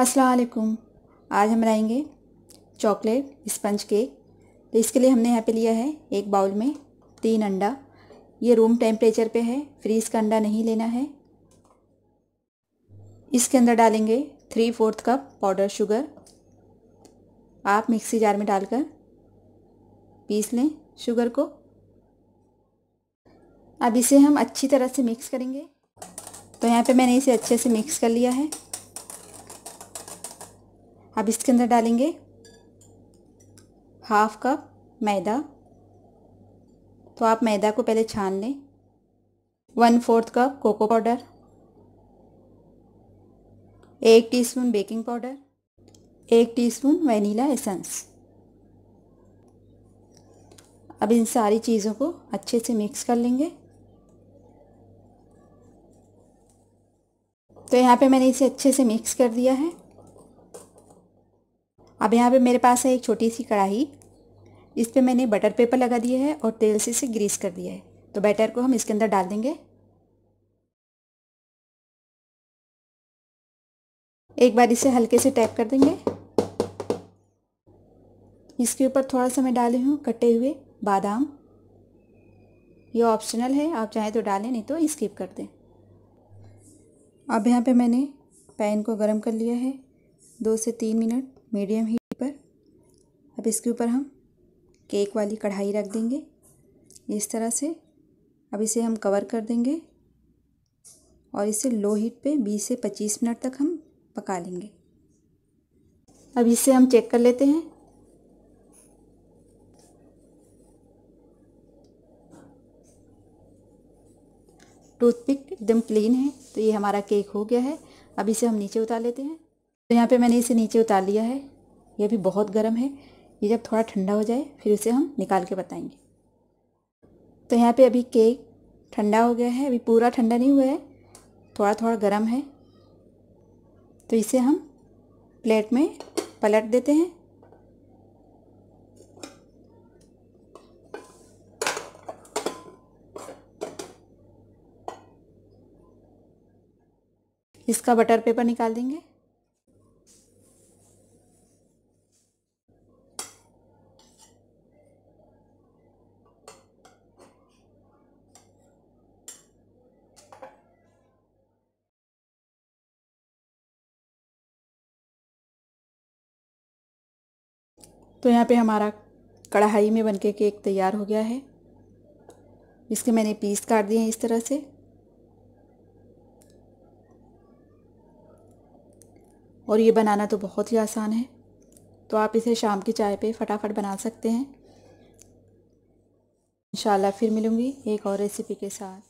अस्सलाम वालेकुम आज हम बनाएँगे चॉकलेट स्पंज केक। तो इसके लिए हमने यहाँ पे लिया है एक बाउल में तीन अंडा। ये रूम टेम्परेचर पे है, फ्रीज का अंडा नहीं लेना है। इसके अंदर डालेंगे three fourth cup powder sugar. आप मिक्सी जार में डालकर पीस लें शुगर को। अब इसे हम अच्छी तरह से मिक्स करेंगे। तो यहाँ पे मैंने इसे अच्छे से मिक्स कर लिया है। अब इसके अंदर डालेंगे हाफ़ कप मैदा। तो आप मैदा को पहले छान लें। One fourth cup cocoa powder. एक टीस्पून बेकिंग पाउडर। एक टीस्पून वनीला एसेंस। अब इन सारी चीज़ों को अच्छे से मिक्स कर लेंगे। तो यहाँ पे मैंने इसे अच्छे से मिक्स कर दिया है। अब यहाँ पे मेरे पास है एक छोटी सी कढ़ाई इस पर मैंने बटर पेपर लगा दिया है और तेल से इसे ग्रीस कर दिया है। तो बैटर को हम इसके अंदर डाल देंगे। एक बार इसे हल्के से टैप कर देंगे। इसके ऊपर थोड़ा सा मैं डाली हूँ कटे हुए बादाम। ये ऑप्शनल है, आप चाहें तो डालें, नहीं तो स्किप कर दें। अब यहाँ पे मैंने पैन को गरम कर लिया है। दो से तीन मिनट। मीडियम हीट पर। अब इसके ऊपर हम केक वाली कढ़ाई रख देंगे। इस तरह से अब इसे हम कवर कर देंगे और इसे लो हीट पे 20 से 25 मिनट तक हम पका लेंगे। अब इसे हम चेक कर लेते हैं। टूथपिक एकदम क्लीन है तो ये हमारा केक हो गया है। अब इसे हम नीचे उतार लेते हैं। तो यहाँ पे मैंने इसे नीचे उतार लिया है। ये भी बहुत गर्म है। ये जब थोड़ा ठंडा हो जाए, फिर इसे हम निकाल के बताएँगे। तो यहाँ पे अभी केक ठंडा हो गया है। अभी पूरा ठंडा नहीं हुआ है। थोड़ा थोड़ा गर्म है। तो इसे हम प्लेट में पलट देते हैं। इसका बटर पेपर निकाल देंगे। तो यहाँ पे हमारा कढ़ाई में बनके केक तैयार हो गया है। इसके मैंने पीस काट दिए हैं इस तरह से। और ये बनाना तो बहुत ही आसान है। तो आप इसे शाम की चाय पे फटाफट बना सकते हैं। इंशाल्लाह फिर मिलूँगी एक और रेसिपी के साथ।